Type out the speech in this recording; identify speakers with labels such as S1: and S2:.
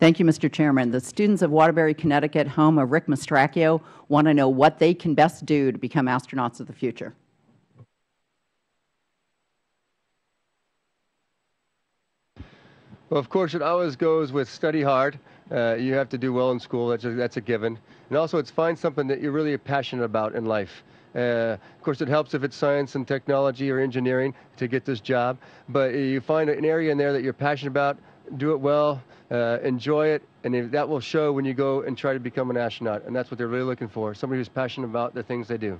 S1: Thank you, Mr. Chairman. The students of Waterbury, Connecticut, home of Rick Mastracchio, want to know what they can best do to become astronauts of the future.
S2: Well, of course, it always goes with study hard. Uh, you have to do well in school. That's a, that's a given. And also, it's find something that you're really passionate about in life. Uh, of course, it helps if it's science and technology or engineering to get this job. But you find an area in there that you're passionate about, do it well, uh, enjoy it, and that will show when you go and try to become an astronaut. And that's what they're really looking for somebody who's passionate about the things they do.